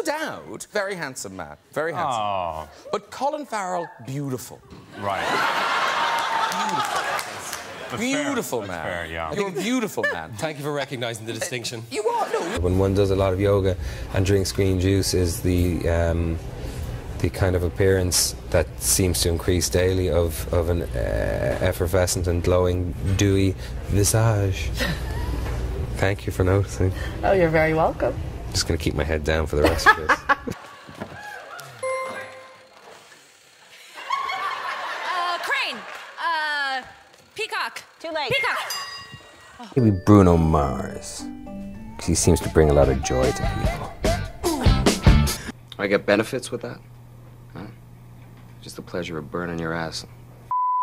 No doubt, very handsome man, very handsome. Oh, But Colin Farrell, beautiful. right. That's fair. Beautiful That's man. fair, yeah. You're a beautiful man. Thank you for recognizing the distinction. You are, no, When one does a lot of yoga and drinks green juice, is the um, the kind of appearance that seems to increase daily of of an uh, effervescent and glowing, dewy visage. Thank you for noticing. Oh, you're very welcome. Just going to keep my head down for the rest of this. Uh, crane. Uh, peacock. Too late. Peacock. Maybe Bruno Mars, because he seems to bring a lot of joy to people. I get benefits with that? Huh? Just the pleasure of burning your ass.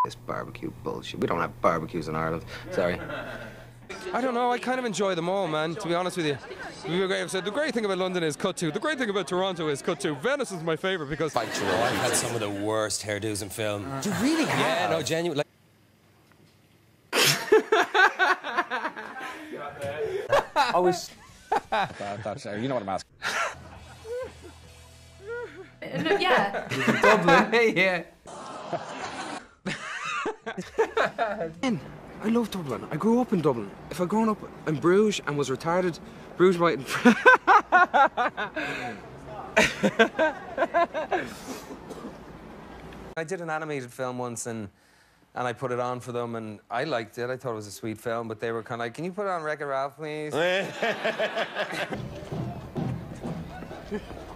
This barbecue bullshit. We don't have barbecues in Ireland. Sorry. I don't know. I kind of enjoy them all, man. To be honest with you, we were great. I've the great thing about London is cut to. The great thing about Toronto is cut to. Venice is my favorite because fight your I've had some of the worst hairdos in film. You really Yeah, no, genuine. Like, Always. That's, uh, you know what I'm asking. No, yeah. Dublin. yeah. I love Dublin. I grew up in Dublin. If I'd grown up in Bruges and was retarded, Bruges might. I did an animated film once and and I put it on for them and I liked it. I thought it was a sweet film, but they were kind of like, "Can you put it on Wreck-It Ralph, please?"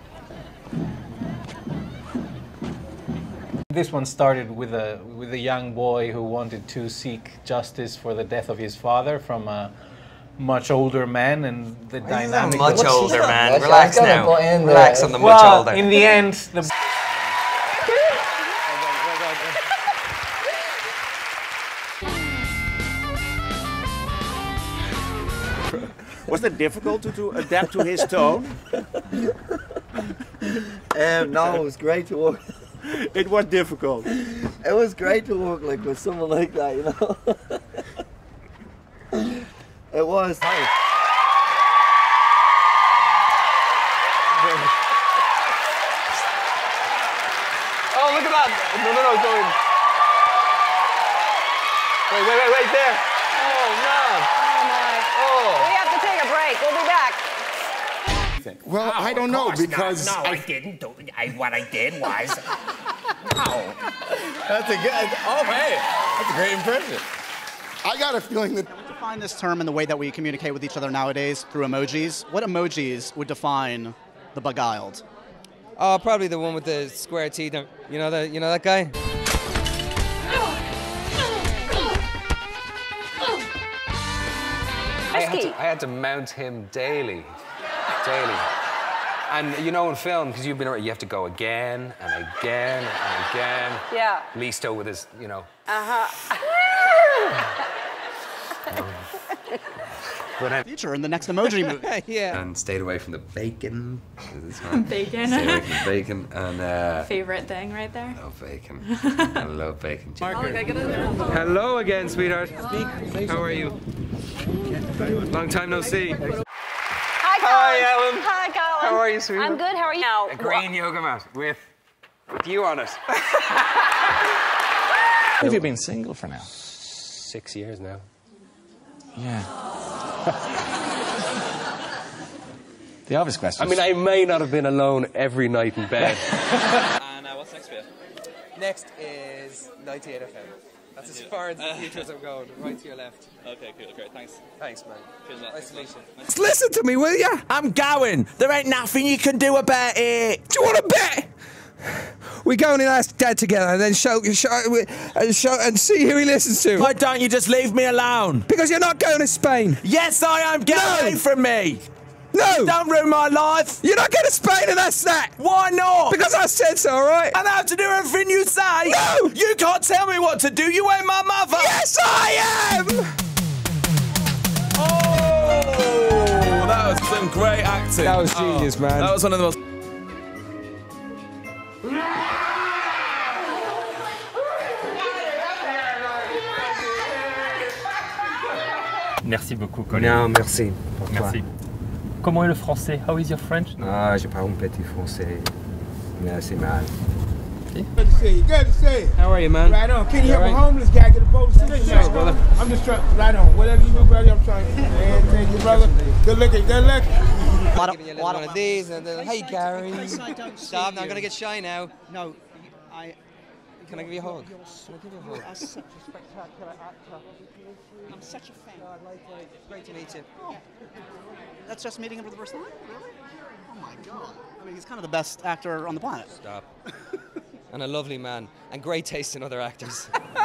This one started with a with a young boy who wanted to seek justice for the death of his father from a much older man, and the dynamic. much was- older, man. That's- Relax now. put in Relax on the much Well, older. in the end, the Was it difficult to, to adapt to his tone? Um, no, it was great to work. It was difficult. It was great to walk like with someone like that, you know. it was. Oh, look at that! No, no, no, going. Wait, wait, wait, wait there. Oh man. Oh man. Oh We have to take a break. We'll be back. Well, oh, I don't know because no, I, I didn't do it. I, what I did was. no. that's a good. Oh, hey, that's a great impression. I got a feeling that define this term in the way that we communicate with each other nowadays through emojis. What emojis would define the beguiled? Oh, probably the one with the square teeth. You know that. You know that guy. I had, to, I had to mount him daily, daily. And you know, in film, because you've been around, you have to go again and again and again. Yeah. Listo with his, you know. Uh huh. Woo! But I, Future in the next emoji movie. yeah. And stayed away from the bacon. This one. Bacon. Stayed away from the bacon and uh, Favorite thing right there. love bacon. I love bacon. too. Hello again, sweetheart. How are you? Long time no see. Hi, Colin. Hi, Ellen. Hi, Colin. How are you, sweetie? I'm good. How are you? Now, A green yoga mat with you on it. Have you been single for now? six years now. Yeah. the obvious question. I mean, I may not have been alone every night in bed. And uh, what's next for you? Next is 98 FM. That's as far as the future as I'm going. Right to your left. Okay, cool, great, thanks. Thanks, man. Cheers, mate. Nice to meet you. Just listen to me, will ya? I'm going. There ain't nothing you can do about it. Do you want to bet? We go and ask Dad together, and then show, show, and show, and see who he listens to. Why don't you just leave me alone? Because you're not going to Spain. Yes, I am. Get away from me. No. Don't ruin my life. You're not going to Spain, and that's that. Why not? Because I said so, all right? And I have to do everything you say. No. You can't tell me what to do. You ain't my mother. Yes, I am. Oh, that was some great acting. That was oh, genius, man. That was one of the most. Merci beaucoup, Colin. Non, merci. pour toi. Merci. Comment est le français? How is your French? Ah, j'ai pas un petit français, mais assez mal. Good to see you. Good to see you. How are you, man? Right on. Can you help a homeless guy get a boat? Brother. I'm just trying. Right on. Whatever you do, brother, I'm trying. Man, thank you, brother. Good looking. Good looking. Giving you one of these, and then, hey Gary, stop! I'm gonna get shy now. No, I. Can I give you a hug? You're, Can I give you a hug? are such a spectacular actor. I'm such a fan. Great to meet you. Oh. That's just meeting him for the first time? Really? Oh my god. I mean, he's kind of the best actor on the planet. Stop. and a lovely man, and great taste in other actors.